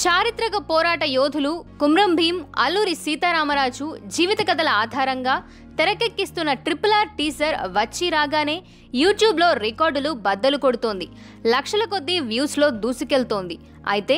చారిత్రక పోరాట యోధులు కుమ్రం భీం అల్లూరి సీతారామరాజు జీవిత కథల ఆధారంగా తెరకెక్కిస్తున్న ట్రిపుల్ ఆర్ టీజర్ వచ్చి రాగానే యూట్యూబ్లో రికార్డులు బద్దలు కొడుతోంది. లక్షల కొద్దీ వ్యూస్లో దూసుకెళ్తోంది. అయితే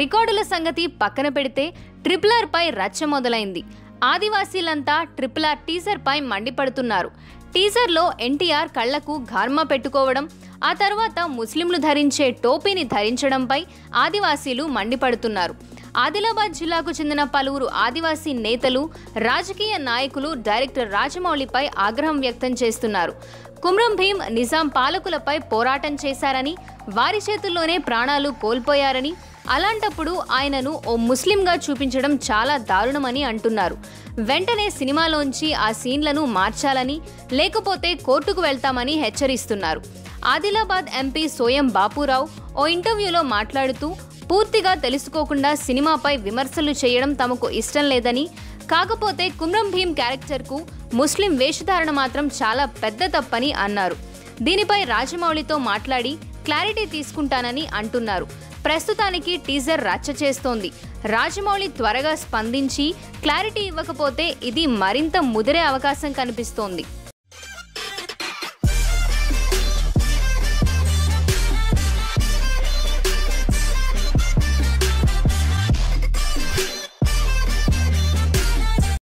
రికార్డుల సంగతి పక్కన పెడితే ట్రిపుల్ ఆర్పై రచ్చ మొదలైంది. ఆదివాసీలంతా ట్రిపుల్ ఆర్ టీజర్ పై మండిపడుతున్నారు. టీజర్లో ఎన్టీఆర్ కళ్ళకు ఘార్మా పెట్టుకోవడం ఆ తర్వాత ముస్లింలు ధరించే టోపీని ధరించడంపై ఆదివాసీలు మండిపడుతున్నారు. ఆదిలాబాద్ జిల్లాకు చెందిన పలువురు ఆదివాసీ నేతలు రాజకీయ నాయకులు డైరెక్టర్ రాజమౌళిపై ఆగ్రహం వ్యక్తం చేస్తున్నారు. కుమ్రం భీం నిజాం పాలకులపై పోరాటం చేశారని వారి చేతుల్లోనే ప్రాణాలు కోల్పోయారని అలాంటప్పుడు ఆయనను ఓ ముస్లింగా చూపించడం చాలా దారుణమని అంటున్నారు. వెంటనే సినిమాలోంచి ఆ సీన్లను మార్చాలని లేకపోతే కోర్టుకు వెళ్తామని హెచ్చరిస్తున్నారు. ఆదిలాబాద్ ఎంపీ సోయం బాపురావు ఓ ఇంటర్వ్యూలో మాట్లాడుతూ పూర్తిగా తెలుసుకోకుండా సినిమాపై విమర్శలు చేయడం తమకు ఇష్టం లేదని కాకపోతే కుమ్రం భీం క్యారెక్టర్కు ముస్లిం వేషధారణ మాత్రం చాలా పెద్ద తప్పని అన్నారు. దీనిపై రాజమౌళితో మాట్లాడి క్లారిటీ తీసుకుంటానని అంటున్నారు. ప్రస్తుతానికి టీజర్ రచ్చ చేస్తోంది. రాజమౌళి త్వరగా స్పందించి క్లారిటీ ఇవ్వకపోతే ఇది మరింత ముదిరే అవకాశం కనిపిస్తోంది.